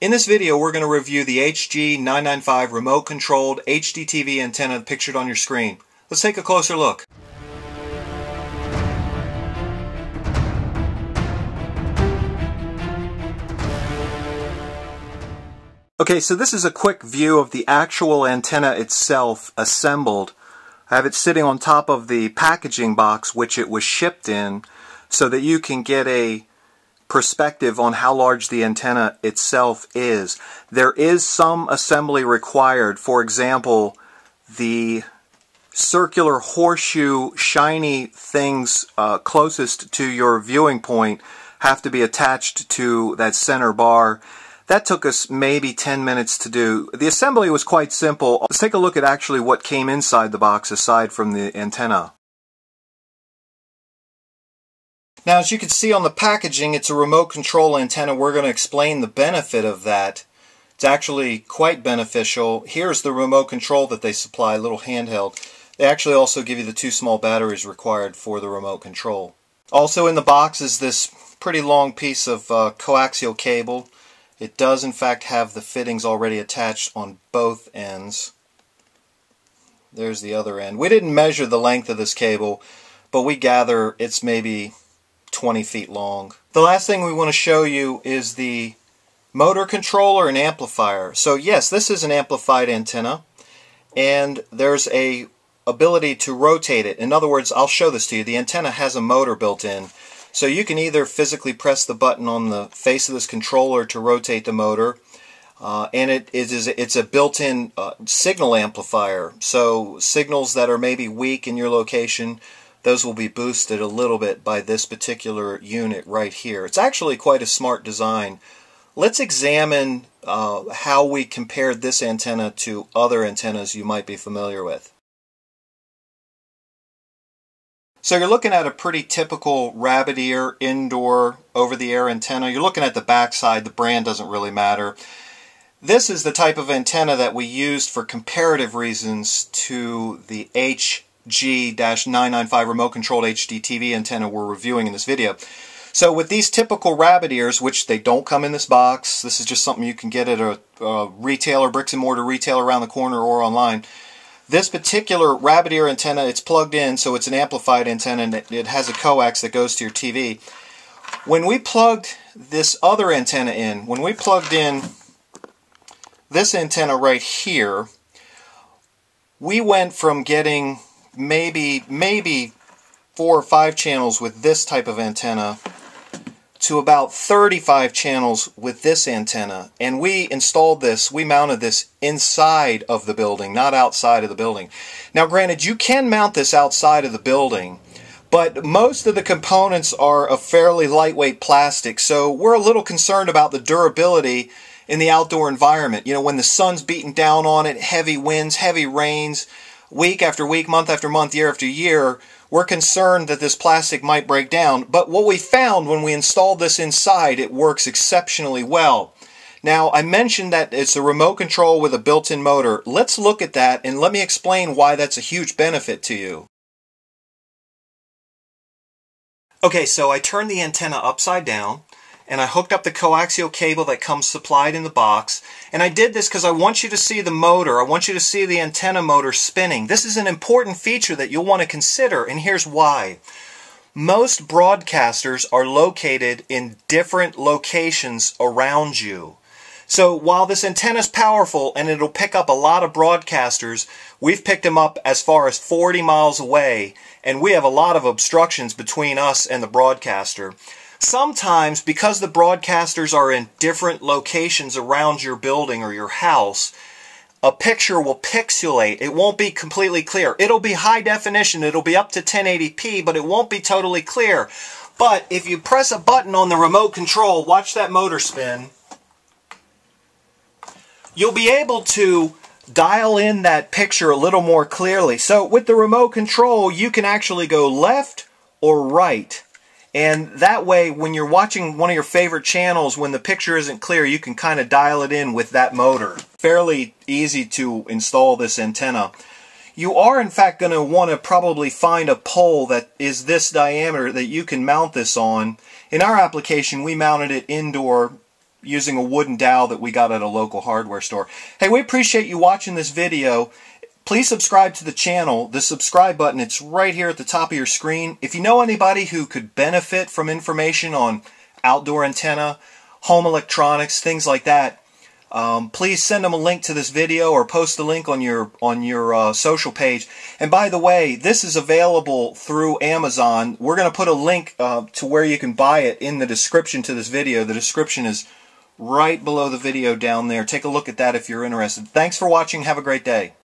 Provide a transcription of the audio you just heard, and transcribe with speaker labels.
Speaker 1: In this video, we're going to review the HG995 remote-controlled HDTV antenna pictured on your screen. Let's take a closer look. Okay, so this is a quick view of the actual antenna itself assembled. I have it sitting on top of the packaging box which it was shipped in so that you can get a perspective on how large the antenna itself is. There is some assembly required. For example, the circular horseshoe shiny things uh, closest to your viewing point have to be attached to that center bar. That took us maybe 10 minutes to do. The assembly was quite simple. Let's take a look at actually what came inside the box aside from the antenna. Now as you can see on the packaging it's a remote control antenna. We're going to explain the benefit of that. It's actually quite beneficial. Here's the remote control that they supply, a little handheld. They actually also give you the two small batteries required for the remote control. Also in the box is this pretty long piece of uh, coaxial cable. It does in fact have the fittings already attached on both ends. There's the other end. We didn't measure the length of this cable, but we gather it's maybe 20 feet long. The last thing we want to show you is the motor controller and amplifier. So yes, this is an amplified antenna and there's a ability to rotate it. In other words, I'll show this to you. The antenna has a motor built in. So you can either physically press the button on the face of this controller to rotate the motor uh, and it is it's a built-in uh, signal amplifier. So signals that are maybe weak in your location those will be boosted a little bit by this particular unit right here. It's actually quite a smart design. Let's examine uh, how we compared this antenna to other antennas you might be familiar with. So you're looking at a pretty typical rabbit ear indoor over-the-air antenna. You're looking at the backside. The brand doesn't really matter. This is the type of antenna that we used for comparative reasons to the H G-995 remote-controlled HD TV antenna we're reviewing in this video. So with these typical rabbit ears, which they don't come in this box, this is just something you can get at a, a retailer, bricks and mortar retailer around the corner or online. This particular rabbit ear antenna, it's plugged in, so it's an amplified antenna, and it, it has a coax that goes to your TV. When we plugged this other antenna in, when we plugged in this antenna right here, we went from getting maybe maybe four or five channels with this type of antenna to about 35 channels with this antenna. And we installed this we mounted this inside of the building not outside of the building. Now granted you can mount this outside of the building but most of the components are a fairly lightweight plastic so we're a little concerned about the durability in the outdoor environment. You know when the sun's beating down on it heavy winds heavy rains week after week, month after month, year after year, we're concerned that this plastic might break down. But what we found when we installed this inside, it works exceptionally well. Now, I mentioned that it's a remote control with a built-in motor. Let's look at that and let me explain why that's a huge benefit to you. Okay, so I turned the antenna upside down and I hooked up the coaxial cable that comes supplied in the box. And I did this because I want you to see the motor. I want you to see the antenna motor spinning. This is an important feature that you'll want to consider, and here's why. Most broadcasters are located in different locations around you. So while this antenna is powerful and it'll pick up a lot of broadcasters, we've picked them up as far as 40 miles away, and we have a lot of obstructions between us and the broadcaster. Sometimes, because the broadcasters are in different locations around your building or your house, a picture will pixelate. It won't be completely clear. It'll be high definition. It'll be up to 1080p, but it won't be totally clear. But if you press a button on the remote control, watch that motor spin, you'll be able to dial in that picture a little more clearly. So with the remote control, you can actually go left or right. And that way, when you're watching one of your favorite channels, when the picture isn't clear, you can kind of dial it in with that motor. Fairly easy to install this antenna. You are, in fact, going to want to probably find a pole that is this diameter that you can mount this on. In our application, we mounted it indoor using a wooden dowel that we got at a local hardware store. Hey, we appreciate you watching this video. Please subscribe to the channel. The subscribe button, it's right here at the top of your screen. If you know anybody who could benefit from information on outdoor antenna, home electronics, things like that, um, please send them a link to this video or post the link on your on your uh, social page. And by the way, this is available through Amazon. We're going to put a link uh, to where you can buy it in the description to this video. The description is right below the video down there. Take a look at that if you're interested. Thanks for watching. Have a great day.